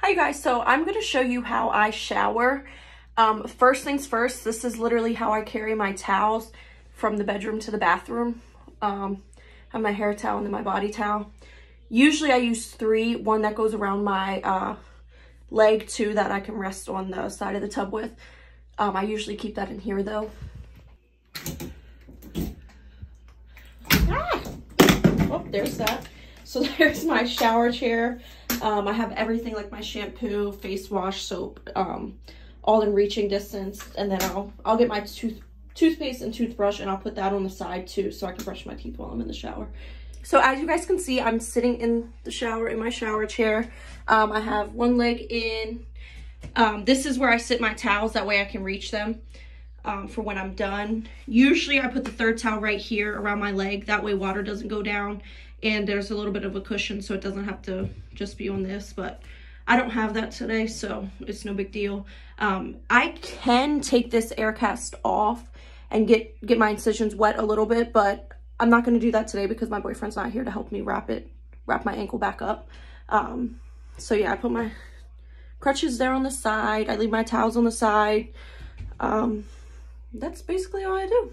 Hi guys, so I'm going to show you how I shower. Um, first things first, this is literally how I carry my towels from the bedroom to the bathroom. Um, I have my hair towel and then my body towel. Usually I use three, one that goes around my uh, leg, two that I can rest on the side of the tub with. Um, I usually keep that in here though. Ah! Oh, there's that. So there's my shower chair. Um, I have everything like my shampoo, face wash, soap, um, all in reaching distance. And then I'll, I'll get my tooth, toothpaste and toothbrush and I'll put that on the side too so I can brush my teeth while I'm in the shower. So as you guys can see, I'm sitting in the shower in my shower chair. Um, I have one leg in. Um, this is where I sit my towels. That way I can reach them um, for when I'm done. Usually I put the third towel right here around my leg. That way water doesn't go down and there's a little bit of a cushion so it doesn't have to just be on this but I don't have that today so it's no big deal um, I can take this air cast off and get get my incisions wet a little bit but I'm not going to do that today because my boyfriend's not here to help me wrap it wrap my ankle back up um, so yeah I put my crutches there on the side I leave my towels on the side um, that's basically all I do